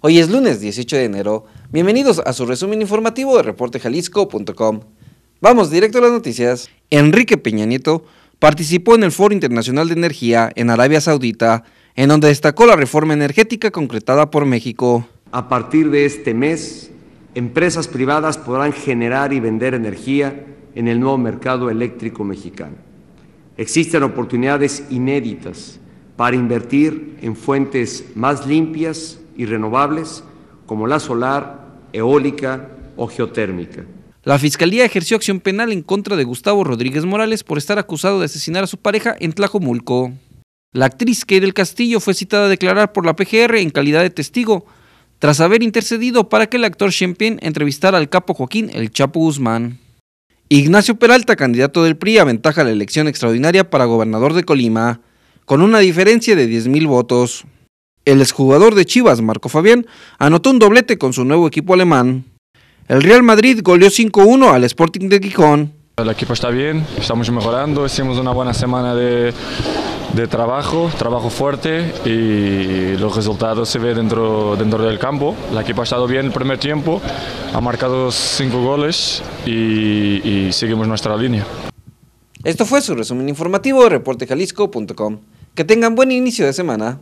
Hoy es lunes 18 de enero. Bienvenidos a su resumen informativo de reportejalisco.com. Vamos directo a las noticias. Enrique Peña Nieto participó en el Foro Internacional de Energía en Arabia Saudita, en donde destacó la reforma energética concretada por México. A partir de este mes, empresas privadas podrán generar y vender energía en el nuevo mercado eléctrico mexicano. Existen oportunidades inéditas para invertir en fuentes más limpias y renovables como la solar, eólica o geotérmica. La Fiscalía ejerció acción penal en contra de Gustavo Rodríguez Morales por estar acusado de asesinar a su pareja en Tlajomulco. La actriz Kay del Castillo fue citada a declarar por la PGR en calidad de testigo, tras haber intercedido para que el actor Champagne entrevistara al capo Joaquín El Chapo Guzmán. Ignacio Peralta, candidato del PRI, aventaja la elección extraordinaria para gobernador de Colima, con una diferencia de 10.000 votos. El exjugador de Chivas, Marco Fabián, anotó un doblete con su nuevo equipo alemán. El Real Madrid goleó 5-1 al Sporting de Gijón. El equipo está bien, estamos mejorando, hicimos una buena semana de, de trabajo, trabajo fuerte y los resultados se ven dentro, dentro del campo. El equipo ha estado bien el primer tiempo, ha marcado cinco goles y, y seguimos nuestra línea. Esto fue su resumen informativo de reportejalisco.com. Que tengan buen inicio de semana.